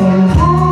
sing home.